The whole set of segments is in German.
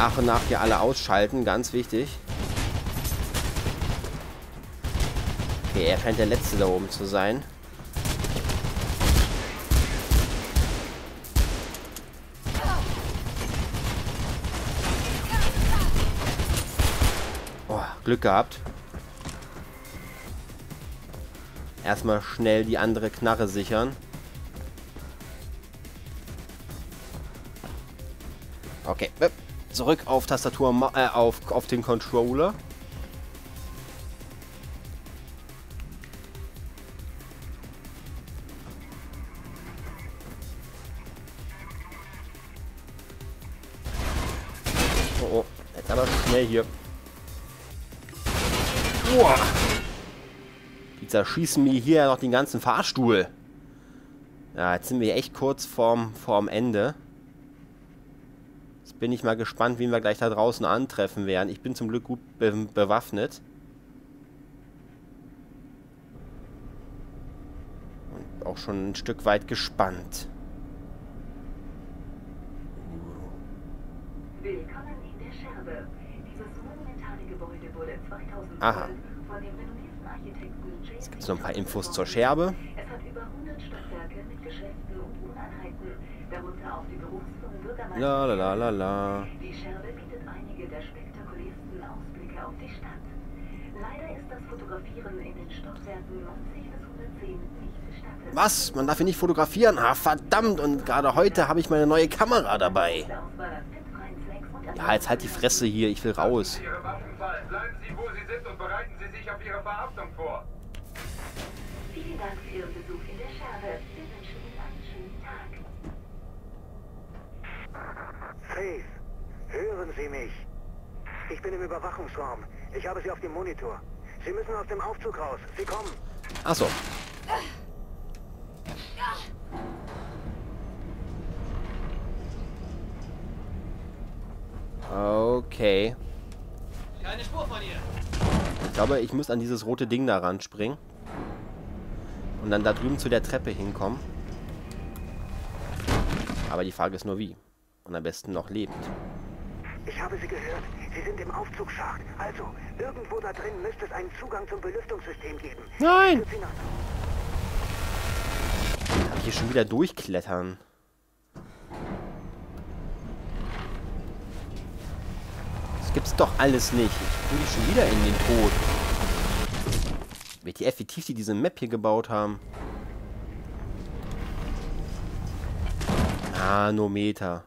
nach und nach hier alle ausschalten, ganz wichtig. Okay, er scheint der Letzte da oben zu sein. Oh, Glück gehabt. Erstmal schnell die andere Knarre sichern. Okay, zurück auf Tastatur, äh, auf, auf den Controller. Oh, oh, jetzt aber schnell hier. Uah. Die zerschießen mir hier noch den ganzen Fahrstuhl. Ja, jetzt sind wir echt kurz vorm, vorm Ende. Bin ich mal gespannt, wen wir gleich da draußen antreffen werden. Ich bin zum Glück gut be bewaffnet. Und auch schon ein Stück weit gespannt. Willkommen in der Scherbe. Dieses monumentale Gebäude wurde 2012 Aha. von dem renommierten Architekten James Jetzt gibt es noch ein paar Infos zur Scherbe. Es hat über 100 Stockwerke mit Geschäften und Wohneinheiten, darunter auch die. La la la la la. Die Scherbe bietet einige der spektakulärsten Ausblicke auf die Stadt. Leider ist das Fotografieren in den Stockwerken 90 bis 110 nicht gestattet. Was? Man darf hier nicht fotografieren? Ah, verdammt. Und gerade heute habe ich meine neue Kamera dabei. Der Auswahl an Pit 36 und Ja, jetzt halt die Fresse hier. Ich will raus. Bleiben Sie, wo Sie sind und bereiten Sie sich auf Ihre Verhaftung vor. Vielen Dank für Ihren Besuch in der Scherbe. Wir wünschen Ihnen einen schönen Tag. Faith, hören Sie mich. Ich bin im Überwachungsraum. Ich habe Sie auf dem Monitor. Sie müssen aus dem Aufzug raus. Sie kommen. Achso. Okay. Keine Spur von ihr. Ich glaube, ich muss an dieses rote Ding da ranspringen. Und dann da drüben zu der Treppe hinkommen. Aber die Frage ist nur wie. Und am besten noch lebend. Ich habe Sie gehört. Sie sind im Aufzugsschacht. Also, irgendwo da drin müsste es einen Zugang zum Belüftungssystem geben. Nein! Kann ich hier schon wieder durchklettern? Das gibt's doch alles nicht. Ich bin schon wieder in den Tod. Wie effektiv die diese Map hier gebaut haben. Nanometer.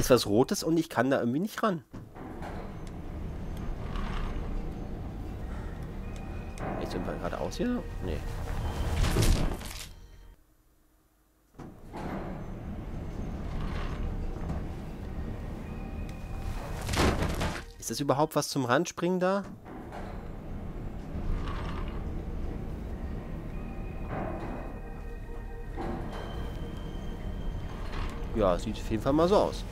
Ist was Rotes und ich kann da irgendwie nicht ran. Jetzt sind wir geradeaus hier? Nee. Ist das überhaupt was zum Randspringen da? Ja, sieht auf jeden Fall mal so aus.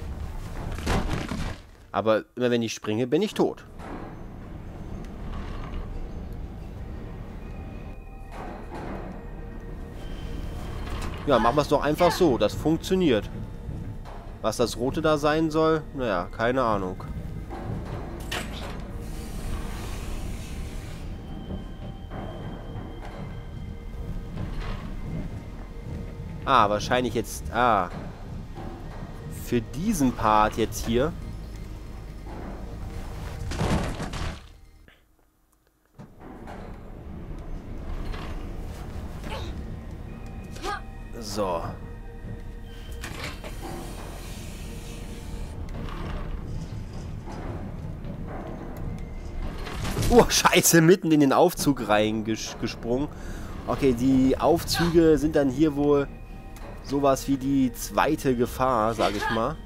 Aber immer wenn ich springe, bin ich tot. Ja, machen wir es doch einfach so. Das funktioniert. Was das Rote da sein soll? Naja, keine Ahnung. Ah, wahrscheinlich jetzt... Ah. Für diesen Part jetzt hier. So. Oh, scheiße, mitten in den Aufzug reingesprungen. Okay, die Aufzüge sind dann hier wohl sowas wie die zweite Gefahr, sage ich mal.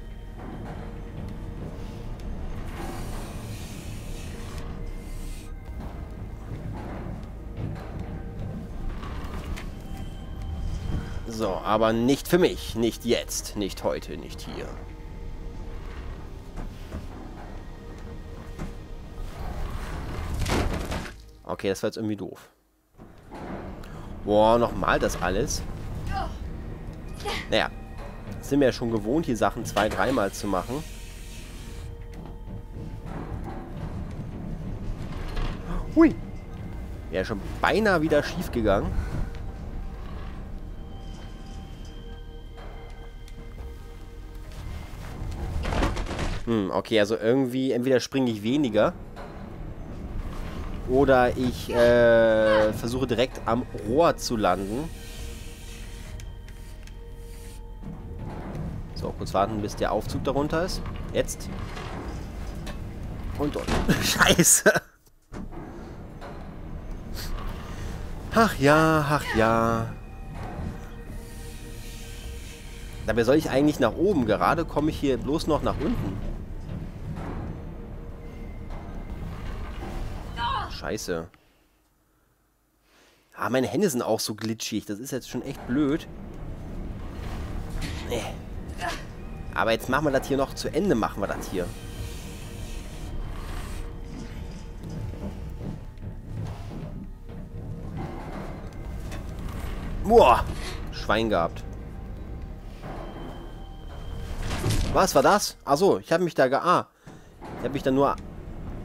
So, aber nicht für mich. Nicht jetzt. Nicht heute. Nicht hier. Okay, das war jetzt irgendwie doof. Boah, nochmal das alles. Naja, sind wir ja schon gewohnt, hier Sachen zwei, dreimal zu machen. Hui. Wäre schon beinahe wieder schief gegangen. Hm, okay, also irgendwie, entweder springe ich weniger. Oder ich äh, versuche direkt am Rohr zu landen. So, kurz warten, bis der Aufzug darunter ist. Jetzt. Und dort. Scheiße. Ach ja, ach ja. Dabei soll ich eigentlich nach oben. Gerade komme ich hier bloß noch nach unten. Scheiße. Ah, meine Hände sind auch so glitschig. Das ist jetzt schon echt blöd. Nee. Aber jetzt machen wir das hier noch zu Ende, machen wir das hier. Boah, Schwein gehabt. Was war das? Achso, ich habe mich da ge... Ah, ich habe mich da nur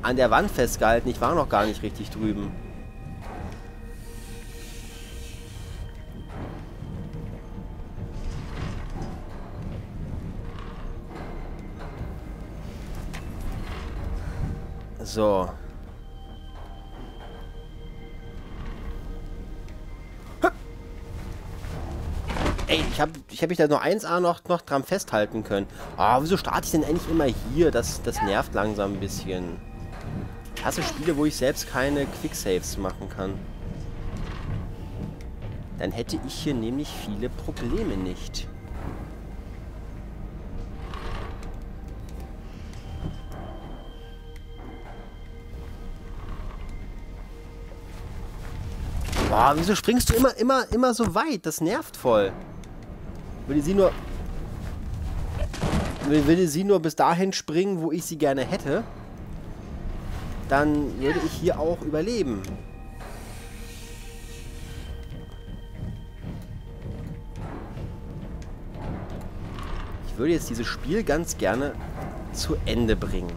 an der Wand festgehalten. Ich war noch gar nicht richtig drüben. So. Ey, ich habe ich hab mich da nur 1A noch, noch dran festhalten können. Ah, wieso starte ich denn eigentlich immer hier? Das, das nervt langsam ein bisschen. Ich hasse Spiele, wo ich selbst keine Quicksaves machen kann. Dann hätte ich hier nämlich viele Probleme nicht. Boah, wieso springst du immer, immer, immer so weit? Das nervt voll. Würde sie nur... Würde sie nur bis dahin springen, wo ich sie gerne hätte, dann würde ich hier auch überleben. Ich würde jetzt dieses Spiel ganz gerne zu Ende bringen.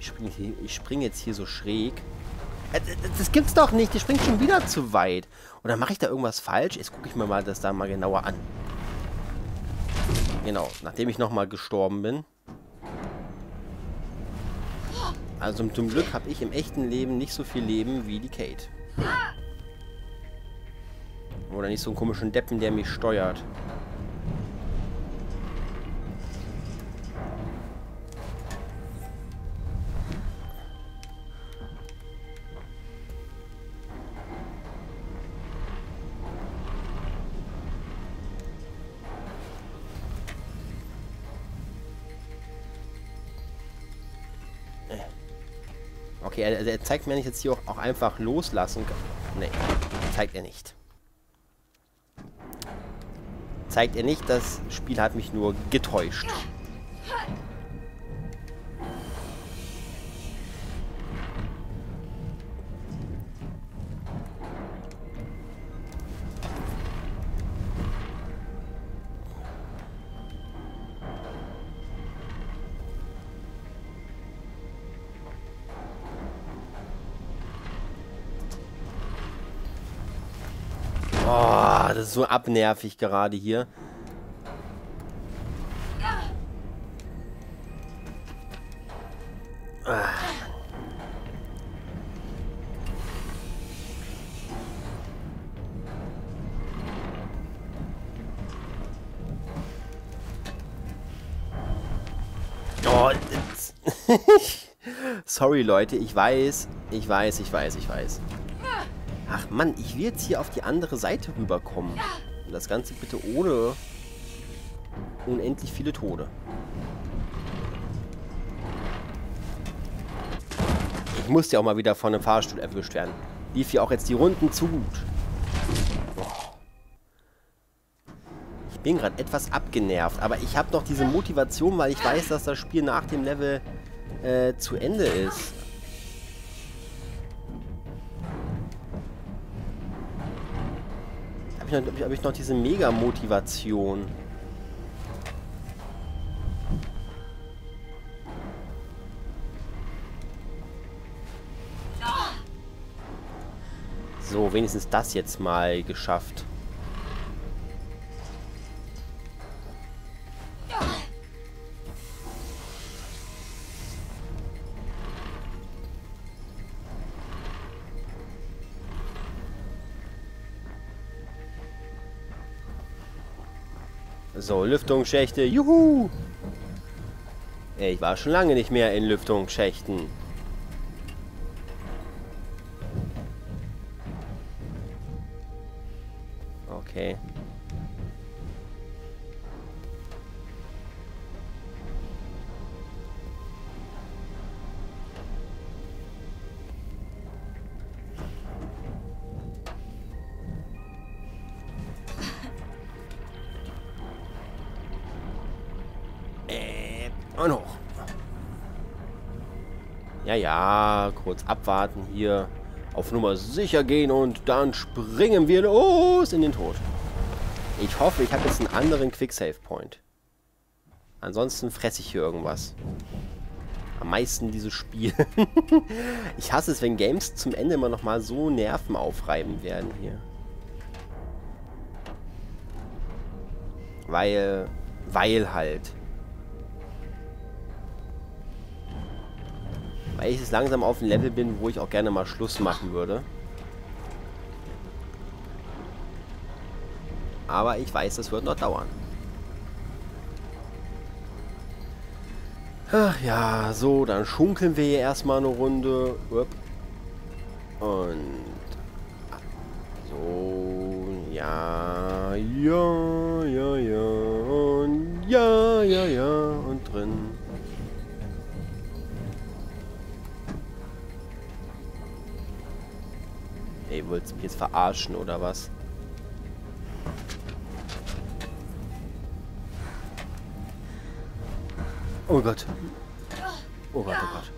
Ich springe spring jetzt hier so schräg. Äh, das gibt's doch nicht. Die springt schon wieder zu weit. Oder mache ich da irgendwas falsch? Jetzt gucke ich mir mal das da mal genauer an. Genau, nachdem ich nochmal gestorben bin. Also zum Glück habe ich im echten Leben nicht so viel Leben wie die Kate. Oder nicht so einen komischen Deppen, der mich steuert. Okay, er, er zeigt mir, wenn ich jetzt hier auch, auch einfach loslassen kann. Nee, zeigt er nicht. Zeigt er nicht, das Spiel hat mich nur getäuscht. Das ist so abnervig gerade hier. Ah. Oh, Sorry, Leute, ich weiß, ich weiß, ich weiß, ich weiß. Ach Mann, ich will jetzt hier auf die andere Seite rüberkommen. Und das Ganze bitte ohne unendlich viele Tode. Ich musste ja auch mal wieder von einem Fahrstuhl erwischt werden. Lief ja auch jetzt die Runden zu gut. Ich bin gerade etwas abgenervt, aber ich habe noch diese Motivation, weil ich weiß, dass das Spiel nach dem Level äh, zu Ende ist. Ich, noch- hab ich, noch diese Mega-Motivation. So, wenigstens das jetzt mal geschafft. So, Lüftungsschächte. Juhu! Ich war schon lange nicht mehr in Lüftungsschächten. Äh, und hoch. Ja, ja, kurz abwarten hier. Auf Nummer sicher gehen und dann springen wir los in den Tod. Ich hoffe, ich habe jetzt einen anderen Quick-Save-Point. Ansonsten fresse ich hier irgendwas. Am meisten dieses Spiel. ich hasse es, wenn Games zum Ende immer noch mal so Nerven aufreiben werden hier. Weil, weil halt. Weil ich jetzt langsam auf dem Level bin, wo ich auch gerne mal Schluss machen würde. Aber ich weiß, das wird noch dauern. Ach ja, so, dann schunkeln wir hier erstmal eine Runde. Upp. Und so, ja, ja, ja, ja, und ja, ja, ja, Ey, wollt's mich jetzt verarschen oder was? Oh Gott. Oh Gott, oh Gott.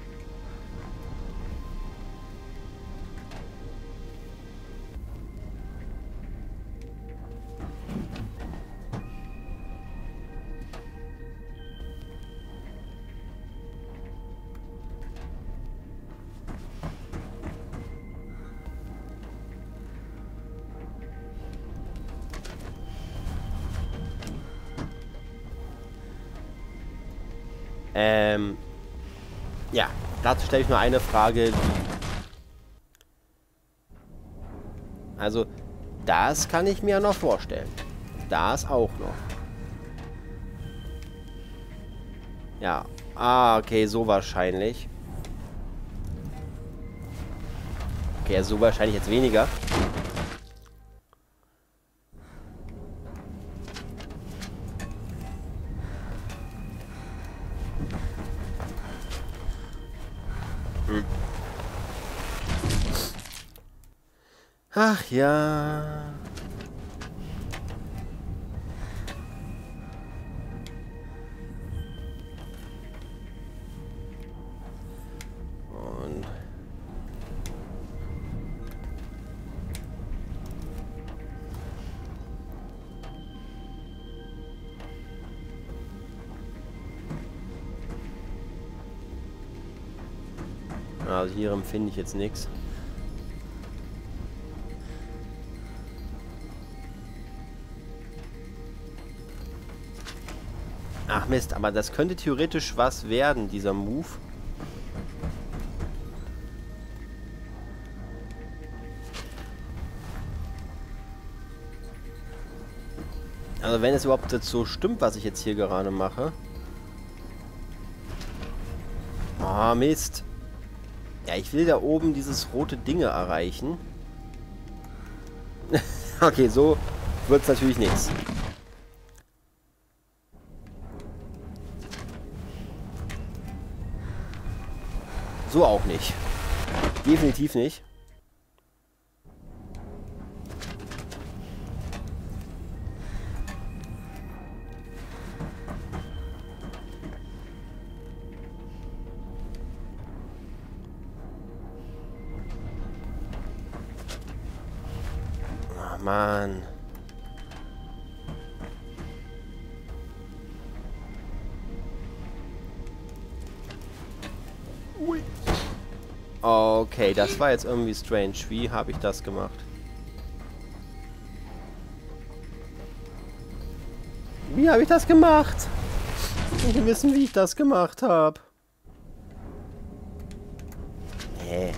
Ähm, ja, dazu stelle ich nur eine Frage. Also, das kann ich mir noch vorstellen. Das auch noch. Ja. Ah, okay, so wahrscheinlich. Okay, so wahrscheinlich jetzt weniger. Ja. Und Also hier empfinde ich jetzt nichts. Ach Mist, aber das könnte theoretisch was werden, dieser Move. Also wenn es überhaupt so stimmt, was ich jetzt hier gerade mache. Ah, Mist. Ja, ich will da oben dieses rote Dinge erreichen. okay, so wird es natürlich nichts. So auch nicht. Definitiv nicht. Ah, Mann. Okay, das war jetzt irgendwie strange. Wie habe ich das gemacht? Wie habe ich das gemacht? Ich will wissen, wie ich das gemacht habe. Nee.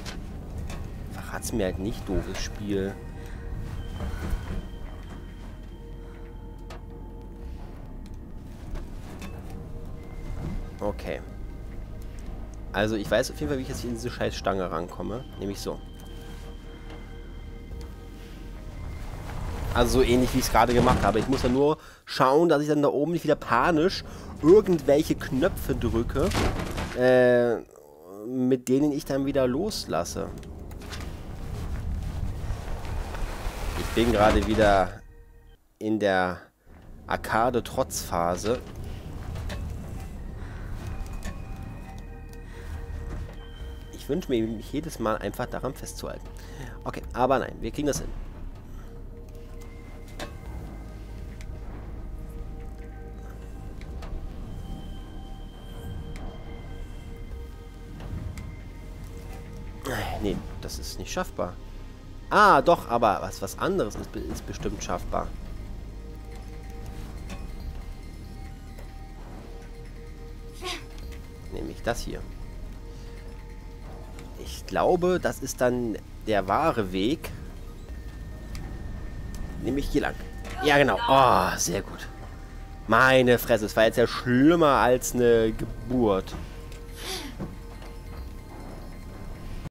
Verrat's mir halt nicht, doofes Spiel. Okay. Also ich weiß auf jeden Fall, wie ich jetzt in diese scheiß Stange rankomme. Nämlich so. Also so ähnlich, wie ich es gerade gemacht habe. Ich muss ja nur schauen, dass ich dann da oben nicht wieder panisch irgendwelche Knöpfe drücke, äh, mit denen ich dann wieder loslasse. Ich bin gerade wieder in der Arcade-Trotzphase. Ich wünsche mir mich jedes Mal einfach daran festzuhalten. Okay, aber nein, wir kriegen das hin. Nee, das ist nicht schaffbar. Ah, doch, aber was, was anderes ist, ist bestimmt schaffbar. Nämlich das hier. Ich glaube, das ist dann der wahre Weg. Nämlich hier lang. Ja, genau. Oh, sehr gut. Meine Fresse, es war jetzt ja schlimmer als eine Geburt.